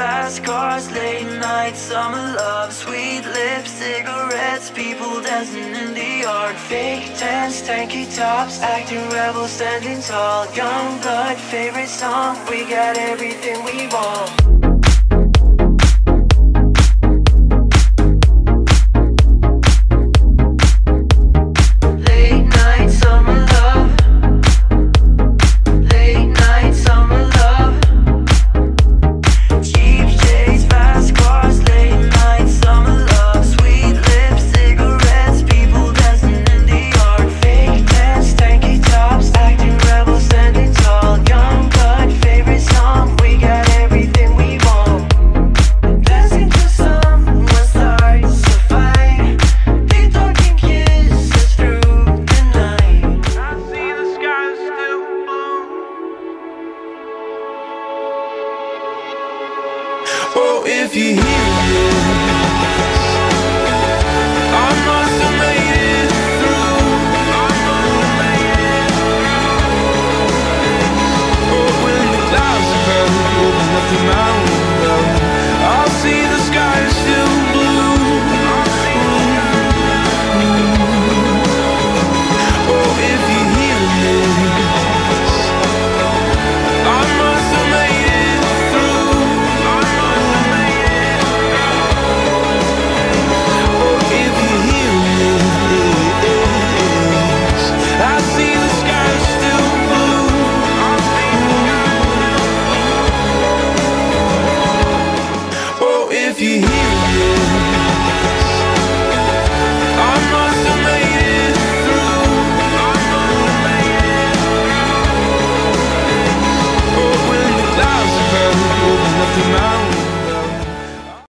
fast cars, late nights, summer love, sweet lips, cigarettes, people dancing in the yard, fake tents, tanky tops, acting rebels, standing tall, young blood, favorite song, we got everything we want. Oh, if you hear it. tonight